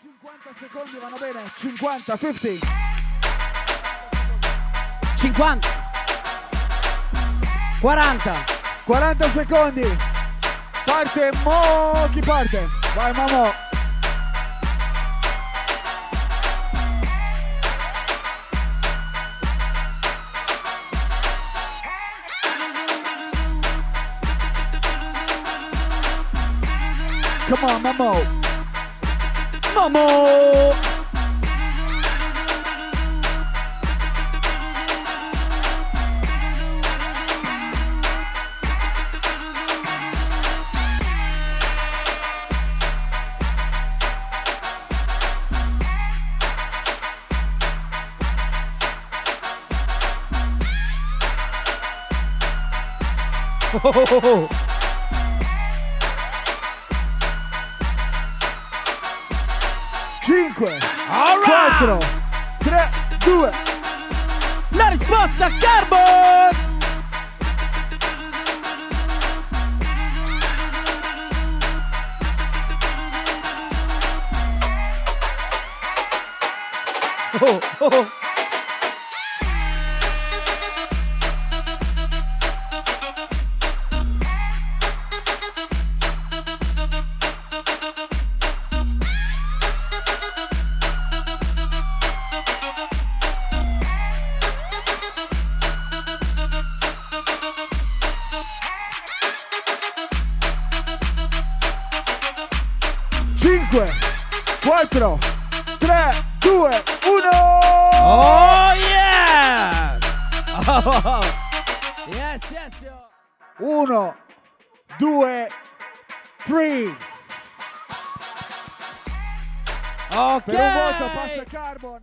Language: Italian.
50 secondi vanno bene. 50, 50. 50 40 40 secondi. Parte mo. Chi parte? Vai, Mamo. Come on, Mamo. Vamos. Ho, ho, ho, ho. 5, right. 4, 3, 2. La risposta Carbon! Oh, oh. Oh. Cinque, quattro, tre, due, uno. Oh yeah! Oh, yes, yes, yo. Uno, due, tre. Ok. Per un voto passa Carbon.